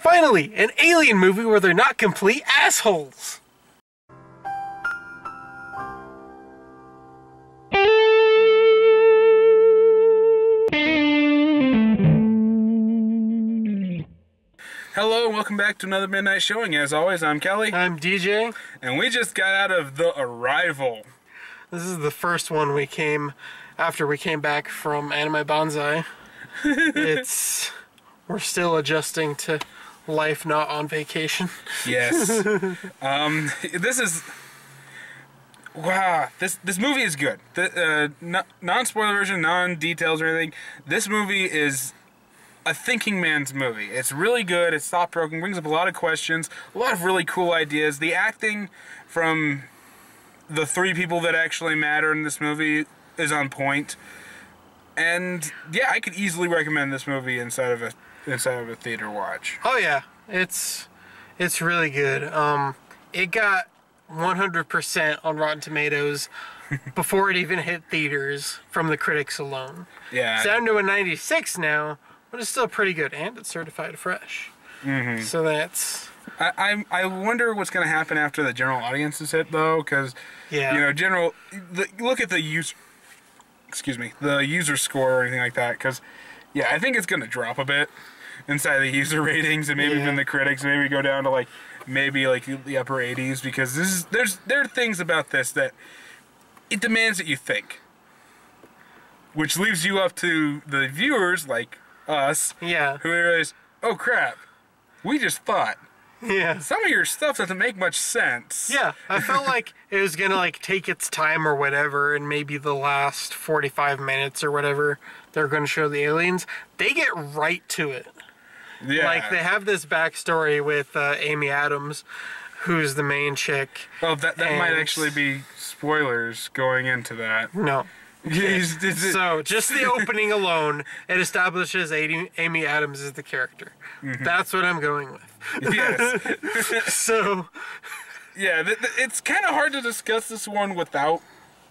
Finally, an alien movie where they're not complete assholes. Hello and welcome back to another midnight showing. As always, I'm Kelly, I'm DJ. and we just got out of The Arrival. This is the first one we came after we came back from Anime Banzai. it's we're still adjusting to life not on vacation. Yes. um, this is wow. This this movie is good. The uh, non spoiler version, non details or anything. This movie is a thinking man's movie. It's really good. It's thought provoking. Brings up a lot of questions. A lot of really cool ideas. The acting from the three people that actually matter in this movie is on point. And yeah, I could easily recommend this movie inside of a inside of a theater watch. Oh yeah, it's it's really good. Um, it got 100% on Rotten Tomatoes before it even hit theaters from the critics alone. Yeah. It's down to a 96 now, but it's still pretty good, and it's certified fresh. Mm-hmm. So that's I, I I wonder what's going to happen after the general audience is hit though, because Yeah. you know, general. The, look at the use, Excuse me, the user score or anything like that, because yeah, I think it's going to drop a bit inside the user ratings and maybe Yeah. even the critics. Maybe go down to like maybe like the upper 80s because this is there's there are things about this that it demands that you think, which leaves you up to the viewers like us yeah, who realize, oh crap, we just thought yeah. some of your stuff doesn't make much sense. Yeah, I felt like it was gonna like take its time or whatever, and maybe the last forty-five minutes or whatever they're gonna show the aliens. They get right to it. Yeah. Like they have this backstory with uh, Amy Adams, who's the main chick. well, that that might actually be spoilers going into that. No. So just the opening alone, it establishes Amy, Amy Adams as the character. Mm-hmm. That's what I'm going with. yes. So yeah. Th- th- it's kind of hard to discuss this one without,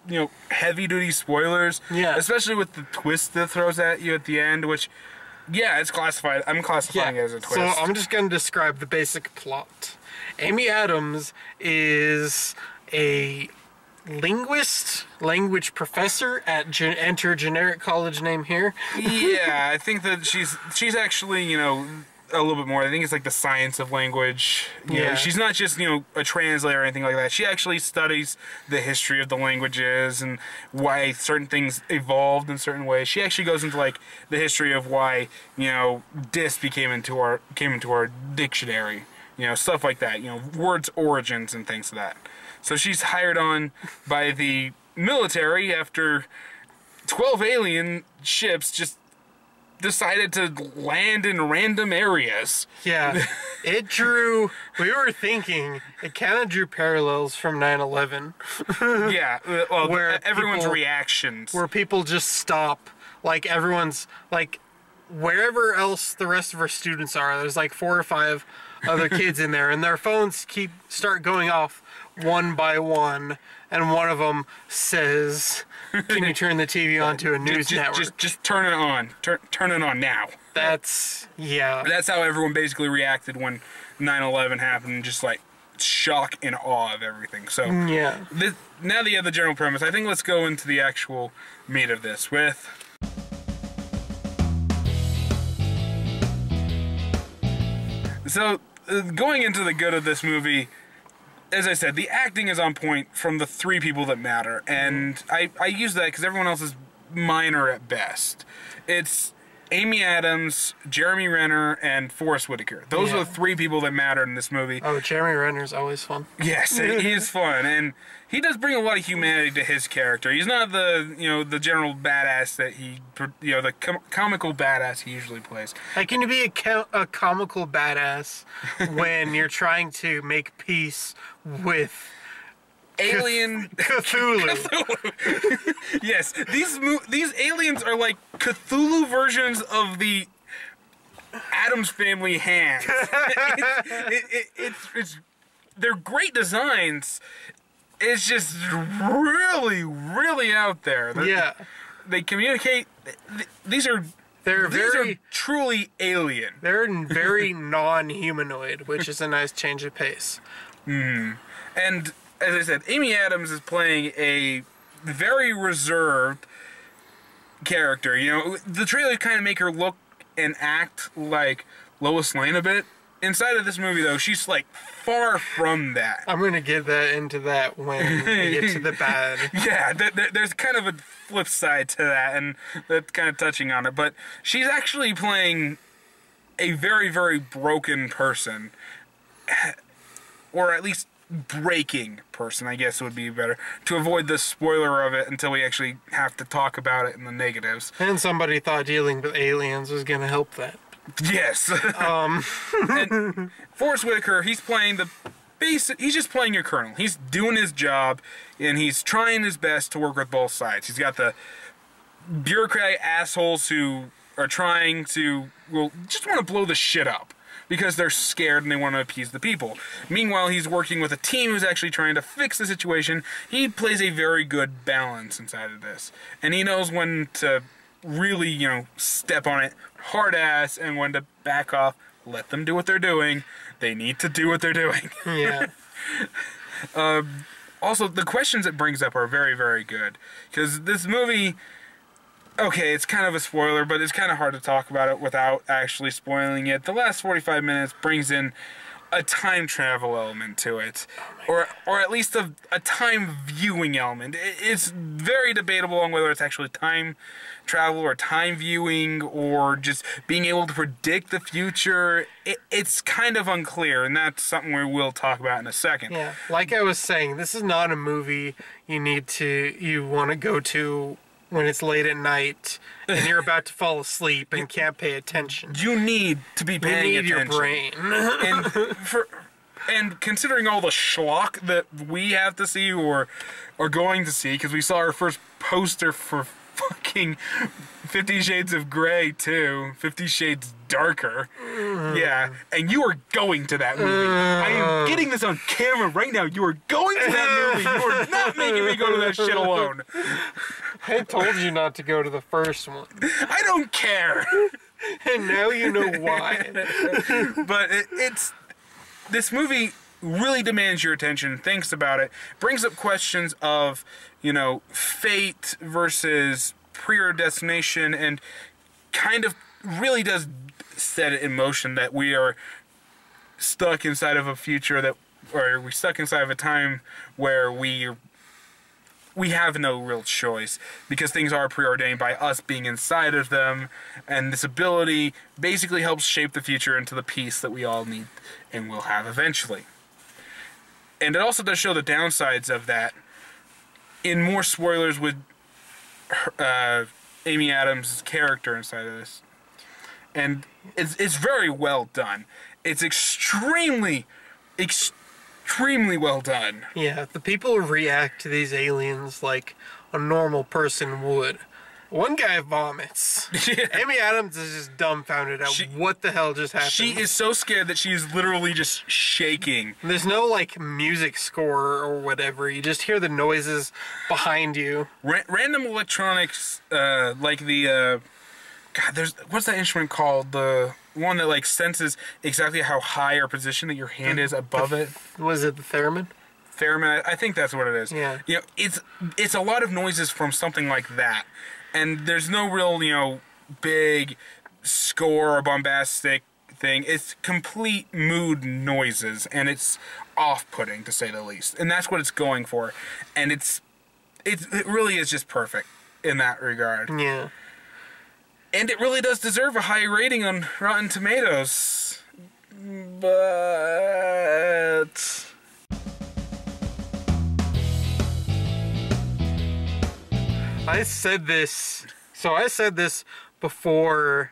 you know, heavy duty spoilers. Yeah. Especially with the twist that throws at you at the end, which, yeah, it's classified. I'm classifying it as a twist. So I'm just going to describe the basic plot. Amy Adams is a linguist, language professor at gen- enter generic college name here. yeah, I think that she's she's actually you know a little bit more. I think it's like the science of language. You know, Yeah. she's not just you know a translator or anything like that. She actually studies the history of the languages and why certain things evolved in certain ways. She actually goes into like the history of why you know dis became into our came into our dictionary. You know stuff like that. You know words origins and things like that. So she's hired on by the military after 12 alien ships just decided to land in random areas. Yeah, it drew. We were thinking it kind of drew parallels from 9/11, yeah, uh, well, Where everyone's people- reactions. where people just stop. Like everyone's like wherever else the rest of our students are. There's like four or five other kids in there, and their phones keep start going off one by one, and one of them says, "Can you turn the TV on to a news just, network?" just, just turn it on. Turn, turn it on now. That's yeah, That's how everyone basically reacted when 9/11 happened. Just like shock and awe of everything. So yeah. this, now that you have the general premise, I think let's go into the actual meat of this with. So, uh, going into the good of this movie, as I said, the acting is on point from the three people that matter, and mm. I, I use that because everyone else is minor at best. It's Amy Adams, Jeremy Renner, and Forest Whitaker. Those Yeah. are the three people that matter in this movie. Oh, Jeremy Renner's always fun. Yes, he is fun, and he does bring a lot of humanity to his character. He's not the you know the general badass that he you know the com- comical badass he usually plays. How can you be a, a comical badass when you're trying to make peace with Alien, Cthulhu? yes, these these aliens are like Cthulhu versions of the Addams family hands. it's, it, it, it's it's they're great designs. It's just really, really out there. They're- yeah. they communicate. th- th- These are They're these very are truly alien. they're very non-humanoid, which is a nice change of pace. Mm. And as I said, Amy Adams is playing a very reserved character. You know, the trailer kind of make her look and act like Lois Lane a bit. Inside of this movie, though, she's like far from that. I'm gonna get that into that when we get to the bad. Yeah, th- th- there's kind of a flip side to that, and that's kind of touching on it. But she's actually playing a very, very broken person, or at least breaking person, I guess would be better, to avoid the spoiler of it until we actually have to talk about it in the negatives. And somebody thought dealing with aliens was gonna help that. Yes. Um, and Forest Whitaker, he's playing the basic. He's just playing your colonel. He's doing his job, and he's trying his best to work with both sides. He's got the bureaucratic assholes who are trying to well just want to blow the shit up because they're scared and they want to appease the people. Meanwhile, he's working with a team who's actually trying to fix the situation. He plays a very good balance inside of this, and he knows when to really, you know, step on it hard ass and when to back off. Let them do what they're doing. They need to do what they're doing. yeah. Um, also the questions it brings up are very very good because this movie okay it's kind of a spoiler but it's kind of hard to talk about it without actually spoiling it the last 45 minutes brings in a time travel element to it or or at least a, a time viewing element. It- it's very debatable on whether it's actually time travel or time viewing or just being able to predict the future. It, it's kind of unclear and that's something we will talk about in a second. Yeah, like I was saying, this is not a movie you need to you want to go to when it's late at night and you're about to fall asleep and can't pay attention. you need to be You paying need your brain. and for and considering all the schlock that we have to see or are going to see, because we saw our first poster for fucking Fifty Shades of Grey too, Fifty Shades Darker. Mm-hmm. Yeah, and you are going to that movie. I am mm. getting this on camera right now. You are going to that movie. You are not making me go to that shit alone. I told you not to go to the first one, I don't care. and now you know why. but it, it's this movie really demands your attention thinks about it brings up questions of you know fate versus predestination and kind of really does set it in motion that we are stuck inside of a future that or we're stuck inside of a time where we we have no real choice because things are preordained by us being inside of them and this ability basically helps shape the future into the peace that we all need and will have eventually. And it also does show the downsides of that. In more spoilers with uh, amy adams' character inside of this. And it's, it's very well done. It's extremely extremely well done Yeah, the people react to these aliens like a normal person would. One guy vomits. Amy Adams is just dumbfounded at She- what the hell just happened. She is so scared that she is literally just shaking. There's no like music score or whatever. You just hear the noises behind you. Ra- random electronics, uh, like the, uh, God, there's what's that instrument called? The one that like senses exactly how high or position that your hand is above it. Was it the theremin? Theremin, I think that's what it is. Yeah. You know, it's it's a lot of noises from something like that, and there's no real you know big score or bombastic thing. It's complete mood noises, and it's off-putting to say the least. And that's what it's going for, and it's it's it really is just perfect in that regard. Yeah. And it really does deserve a high rating on Rotten Tomatoes. But I said this. So I said this before,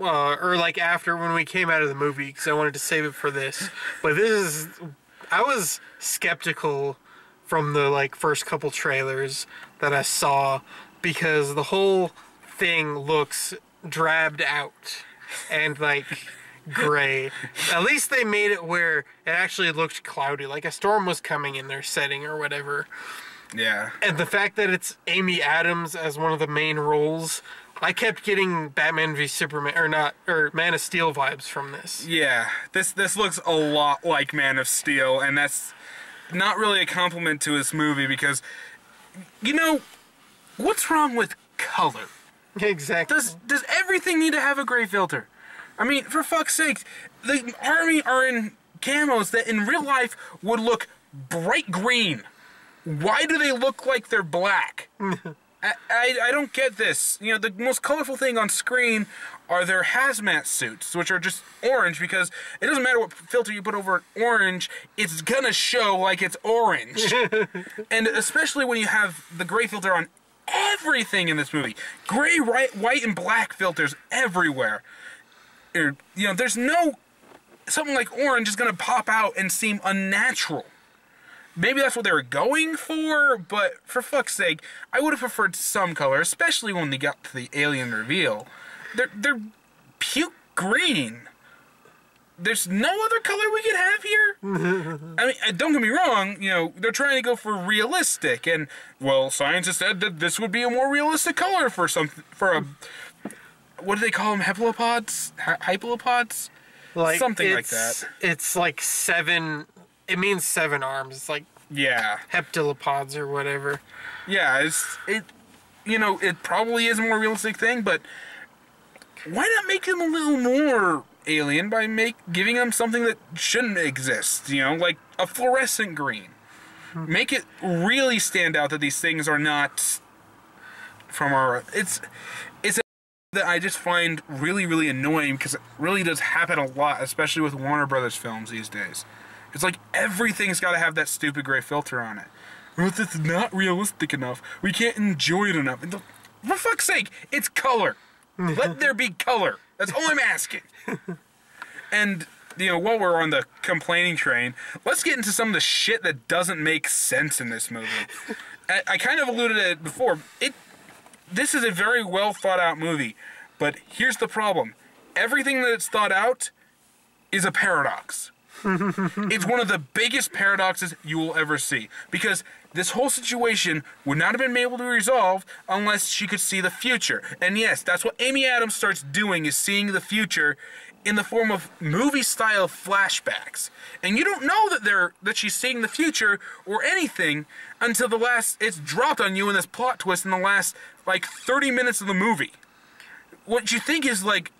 uh, or like after when we came out of the movie, because I wanted to save it for this. But this is, I was skeptical from the like first couple trailers that I saw because the whole thing looks drabbed out and like gray. At least they made it where it actually looked cloudy, like a storm was coming in their setting or whatever. yeah. And the fact that it's Amy Adams as one of the main roles I kept getting Batman v Superman or not or Man of Steel vibes from this. Yeah, this this looks a lot like Man of Steel, and that's not really a compliment to this movie because, you know, what's wrong with color? Exactly. Does does everything need to have a gray filter? I mean, for fuck's sake, the army are in camos that in real life would look bright green. Why do they look like they're black? I, I, I don't get this. You know, the most colorful thing on screen are their hazmat suits, which are just orange because it doesn't matter what filter you put over orange, it's gonna show like it's orange. and especially when you have the gray filter on everything in this movie gray, white, white, and black filters everywhere. Er, You know, there's no. Something like orange is gonna pop out and seem unnatural maybe that's what they were going for, but for fuck's sake, I would have preferred some color, especially when they got to the alien reveal. They're they're puke green. There's no other color we could have here. I mean, uh, don't get me wrong. You know, they're trying to go for realistic, and well, science has said that this would be a more realistic color for some for a. What do they call them? Hepalopods? Hy- Hypalopods? like something like that. It's like seven. It means seven arms. It's like Yeah. heptilopods or whatever. Yeah, it's it. You know, it probably is a more realistic thing, but why not make them a little more alien by make giving them something that shouldn't exist? You know, like a fluorescent green. Hmm. Make it really stand out that these things are not from our. It's it's a, that I just find really really annoying because it really does happen a lot, especially with Warner Brothers films these days. It's like everything's got to have that stupid gray filter on it. Well, if it's not realistic enough, we can't enjoy it enough. For fuck's sake, it's color. Let there be color. That's all I'm asking. And you know, while we're on the complaining train, let's get into some of the shit that doesn't make sense in this movie. I, I kind of alluded to it before. It this is a very well thought out movie, but here's the problem: everything that's thought out is a paradox. it's one of the biggest paradoxes you will ever see because this whole situation would not have been able to be resolved unless she could see the future. And yes, that's what Amy Adams starts doing is seeing the future in the form of movie style flashbacks. And you don't know that they're that she's seeing the future or anything until the last it's dropped on you in this plot twist in the last like 30 minutes of the movie. What you think is like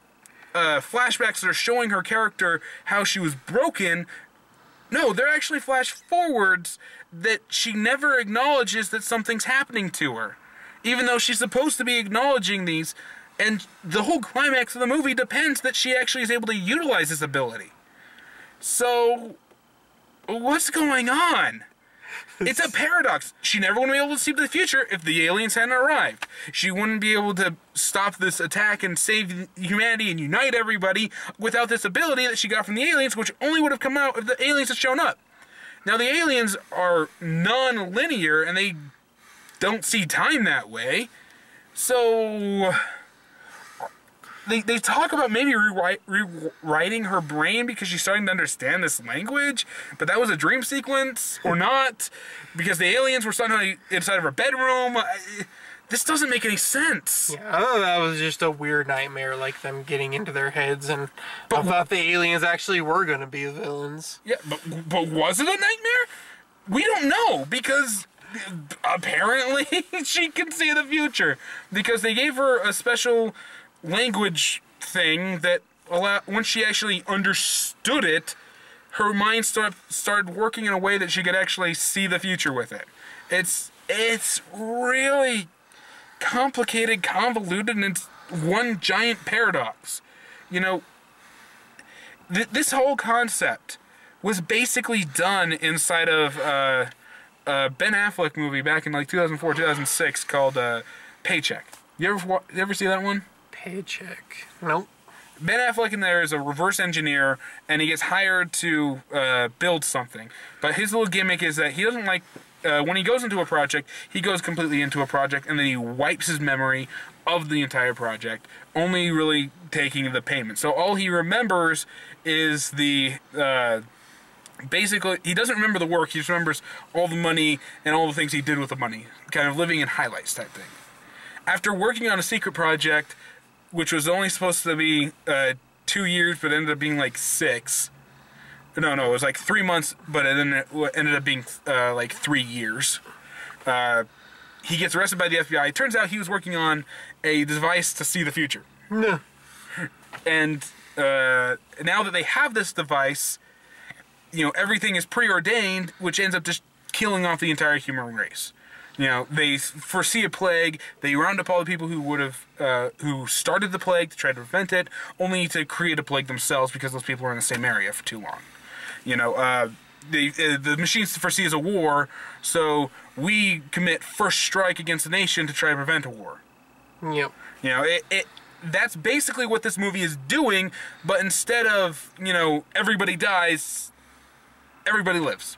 uh, flashbacks that are showing her character how she was broken. No, they're actually flash forwards that she never acknowledges that something's happening to her. Even though she's supposed to be acknowledging these, and the whole climax of the movie depends that she actually is able to utilize this ability. So, what's going on? It's a paradox. She never would be able to see the future if the aliens hadn't arrived. She wouldn't be able to stop this attack and save humanity and unite everybody without this ability that she got from the aliens, which only would have come out if the aliens had shown up. Now, the aliens are non linear and they don't see time that way. So. They, they talk about maybe rewrite, rewriting her brain because she's starting to understand this language, but that was a dream sequence or hmm. not because the aliens were somehow inside of her bedroom. This doesn't make any sense. Yeah, I thought that was just a weird nightmare, like them getting into their heads, and I thought the aliens actually were going to be the villains. Yeah, but, but was it a nightmare? We don't know because apparently she can see the future because they gave her a special language thing that allow once she actually understood it, her mind start, started working in a way that she could actually see the future with it. It's it's really complicated, convoluted, and it's one giant paradox. You know, th- this whole concept was basically done inside of uh, a Ben Affleck movie back in like 2004, 2006 called uh, Paycheck. You ever you ever see that one? Paycheck. Nope. Ben Affleck in there is a reverse engineer, and he gets hired to uh, build something. But his little gimmick is that he doesn't like uh, when he goes into a project, he goes completely into a project, and then he wipes his memory of the entire project, only really taking the payment. So all he remembers is the. Uh, basically, he doesn't remember the work. He just remembers all the money and all the things he did with the money, kind of living in highlights type thing. after working on a secret project, which was only supposed to be uh, two years, but ended up being like six. No, no, it was like three months, but it ended, ended up being uh, like three years. Uh, he gets arrested by the FBI. It turns out he was working on a device to see the future. No. And uh, now that they have this device, you know, everything is preordained, which ends up just killing off the entire human race. You know, they foresee a plague. They round up all the people who would have, uh, who started the plague to try to prevent it, only to create a plague themselves because those people were in the same area for too long. You know, uh, the uh, the machines foresee as a war, so we commit first strike against the nation to try to prevent a war. Yep. You know, it, it that's basically what this movie is doing, but instead of, you know, everybody dies, everybody lives.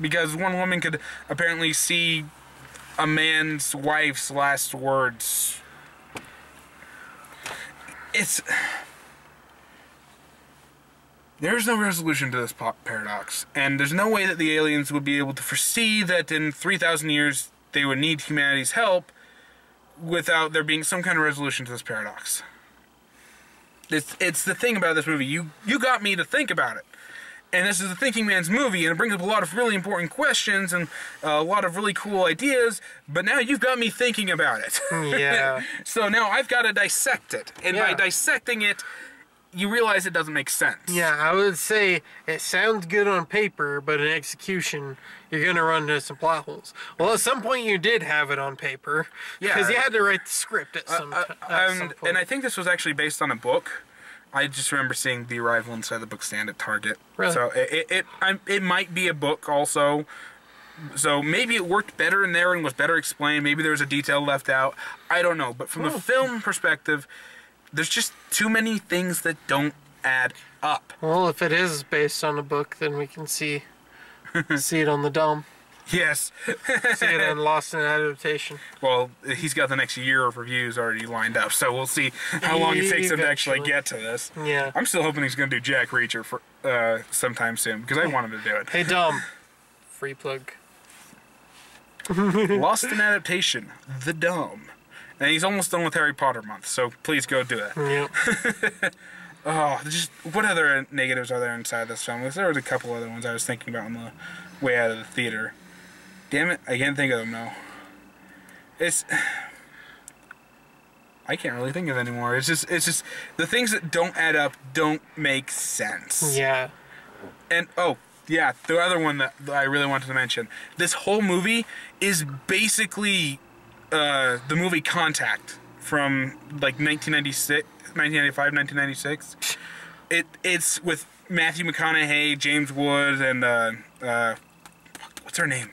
Because one woman could apparently see a man's wife's last words. It's. There's no resolution to this paradox, and there's no way that the aliens would be able to foresee that in 3,000 years they would need humanity's help without there being some kind of resolution to this paradox. It's it's the thing about this movie. You you got me to think about it. And this is a thinking man's movie, and it brings up a lot of really important questions and uh, a lot of really cool ideas. But now you've got me thinking about it. Yeah. so now I've got to dissect it, and by dissecting it, you realize it doesn't make sense. Yeah, I would say it sounds good on paper, but in execution, you're gonna run into some plot holes. Well, at some point you did have it on paper, Yeah. because you had to write the script at some, Uh, t- at some point. and I think this was actually based on a book. I just remember seeing the arrival inside the book stand at Target. Really? So it it it, it might be a book also. So maybe it worked better in there and was better explained. Maybe there was a detail left out. I don't know. But from the Oh. film perspective, there's just too many things that don't add up. well, if it is based on a book, then we can see see it on the dome, Yes. see it on Lost in Adaptation. Well, he's got the next year of reviews already lined up, so we'll see how long it takes him to actually get to this. Yeah. I'm still hoping he's going to do Jack Reacher for uh, sometime soon because I want him to do it. Hey, Dom. Free plug. Lost in Adaptation, The Dome. And he's almost done with Harry Potter month, so please go do it. Yep. Oh, just what other negatives are there inside this film? There was a couple other ones I was thinking about on the way out of the theater. Damn it, I can't think of them now. It's I can't really think of anymore. It's just it's just the things that don't add up don't make sense. Yeah. And oh, yeah, the other one that, I really wanted to mention. This whole movie is basically uh, the movie Contact from like 1996, 1995, 1996. It it's with Matthew McConaughey, James Woods, and uh, uh, what's her name?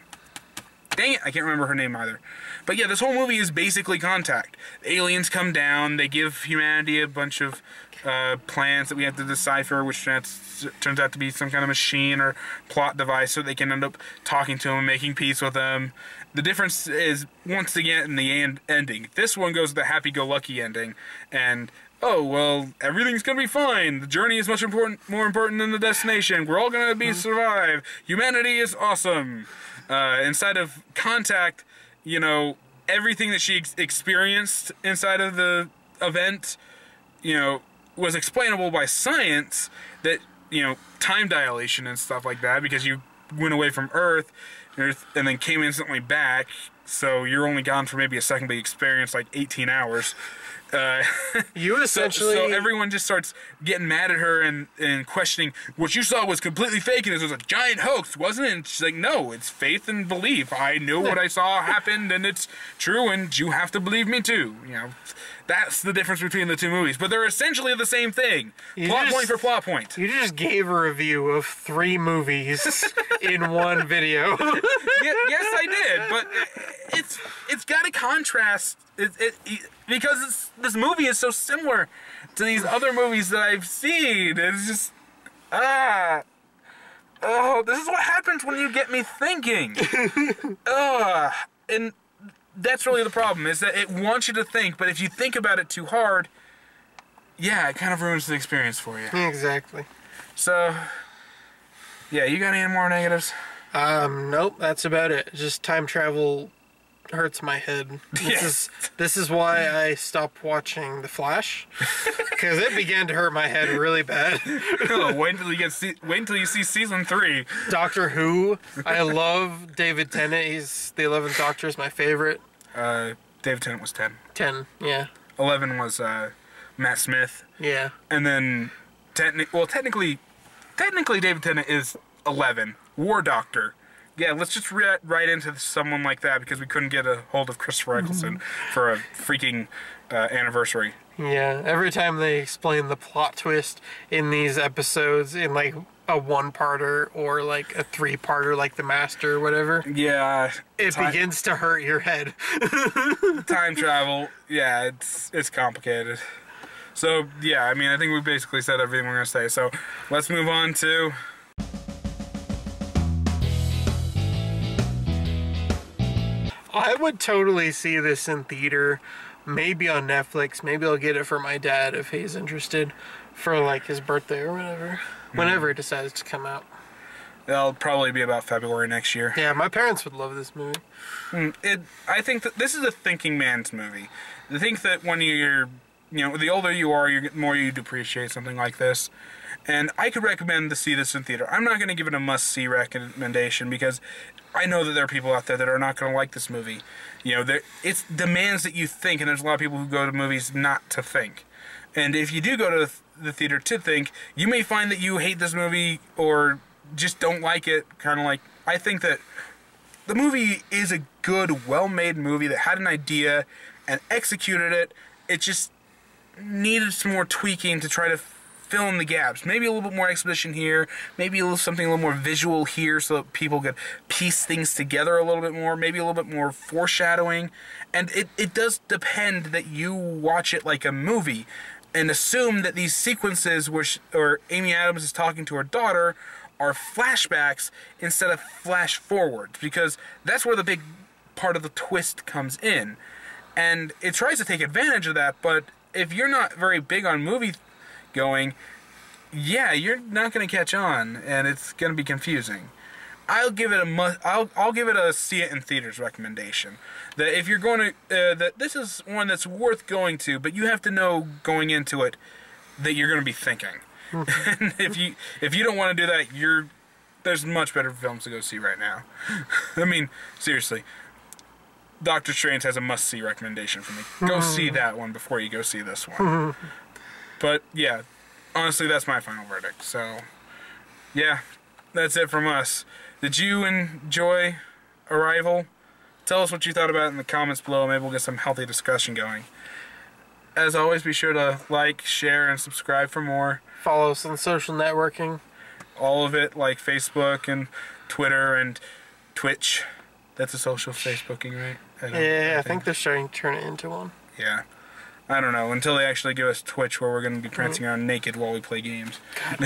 Dang it, I can't remember her name either. But yeah, this whole movie is basically Contact. The aliens come down, they give humanity a bunch of uh, plans that we have to decipher, which turns, out to be some kind of machine or plot device, so they can end up talking to them, making peace with them. The difference is once again in the end ending. This one goes the happy-go-lucky ending, and oh well, everything's gonna be fine. The journey is much important, more important than the destination. We're all gonna be survive. Humanity is awesome. Uh, inside of Contact, you know, everything that she ex- experienced inside of the event, you know, was explainable by science. That you know, time dilation and stuff like that, because you went away from Earth, Earth and then came instantly back. So you're only gone for maybe a second, but you experienced like 18 hours. Uh, You essentially. so everyone just starts getting mad at her and, and questioning what you saw was completely fake and this was a giant hoax, wasn't it? And she's like, no, it's faith and belief. I knew what I saw happened and it's true and you have to believe me too. You know, that's the difference between the two movies. But they're essentially the same thing. You plot just- point for plot point. You just gave a review of three movies in one video. Ye- yes, I did, but it's it's got a contrast. It, it, it- because it's, this movie is so similar to these other movies that I've seen. It's just ah. Oh, this is what happens when you get me thinking. Ugh. And that's really the problem, is that it wants you to think, but if you think about it too hard, yeah, it kind of ruins the experience for you. exactly. So, yeah, you got any more negatives? Um, nope, that's about it. Just time travel hurts my head. This is this is why I stopped watching The Flash because it began to hurt my head really bad. Oh, wait until you get see, wait until you see season three. Doctor Who, I love David Tennant. He's the Eleventh Doctor is my favorite. Uh, David Tennant was ten. Ten, yeah, Eleven was uh, Matt Smith, yeah. and then techni- well, technically, technically David Tennant is eleven. War Doctor. Yeah, let's just re- write into someone like that because we couldn't get a hold of Christopher Eccleston for a freaking uh, anniversary. Yeah, every time they explain the plot twist in these episodes, in like a one-parter or like a three-parter, like The Master or whatever, Yeah, it time, begins to hurt your head. time travel. Yeah, it's it's complicated. So yeah, I mean, I think we basically said everything we're gonna say. So let's move on to I would totally see this in theater, maybe on Netflix. Maybe I'll get it for my dad if he's interested for like his birthday or whatever. Hmm. Whenever it decides to come out. it'll probably be about February next year. Yeah, my parents would love this movie. Hmm, it I think that this is a thinking man's movie. I think that when you're you know, the older you are, you the more you appreciate something like this. And I could recommend to see this in theater. I'm not going to give it a must-see recommendation because I know that there are people out there that are not going to like this movie. You know, there it demands that you think, and there's a lot of people who go to movies not to think. And if you do go to the theater to think, you may find that you hate this movie or just don't like it. Kind of like I think that the movie is a good, well-made movie that had an idea and executed it. It just needed some more tweaking to try to fill in the gaps. Maybe a little bit more exposition here. Maybe a little something a little more visual here, so that people could piece things together a little bit more. Maybe a little bit more foreshadowing. And it it does depend that you watch it like a movie, and assume that these sequences, which or Amy Adams is talking to her daughter, are flashbacks instead of flash forwards, because that's where the big part of the twist comes in. And it tries to take advantage of that, but if you're not very big on movie going, yeah, you're not going to catch on, and it's going to be confusing. I'll give it a mu- I'll I'll give it a see it in theaters recommendation. That if you're going to uh, that this is one that's worth going to, but you have to know going into it that you're going to be thinking. Mm-hmm. and if you if you don't want to do that, you're there's much better films to go see right now. I mean, seriously. Doctor Strange has a must see recommendation for me. Go see mm-hmm. that one before you go see this one. Mm-hmm. But yeah, honestly, that's my final verdict. So, yeah, that's it from us. Did you enjoy Arrival? Tell us what you thought about it in the comments below. Maybe we'll get some healthy discussion going. As always, be sure to like, share, and subscribe for more. Follow us on social networking. All of it, like Facebook and Twitter and Twitch. That's a social Facebooking, right? I Yeah, I think they're starting to turn it into one. Yeah. I don't know until they actually give us Twitch where we're going to be prancing around naked while we play games.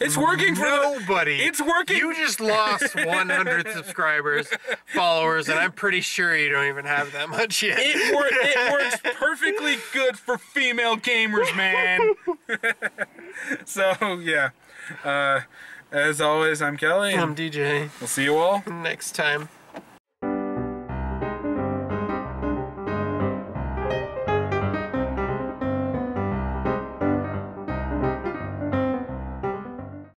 it's working for the- Nobody. It's working. You just lost 100 subscribers, followers, and I'm pretty sure you don't even have that much yet. It, wor- it works perfectly good for female gamers, man. so yeah. Uh, as always, I'm Kelly. I'm DJ. we'll see you all Next time.